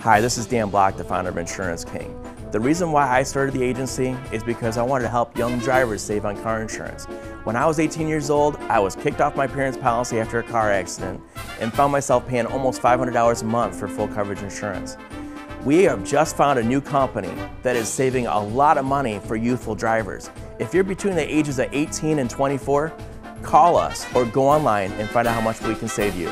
Hi, this is Dan Block, the founder of Insurance King. The reason why I started the agency is because I wanted to help young drivers save on car insurance. When I was 18 years old, I was kicked off my parents' policy after a car accident and found myself paying almost $500 a month for full coverage insurance. We have just found a new company that is saving a lot of money for youthful drivers. If you're between the ages of 18 and 24, call us or go online and find out how much we can save you.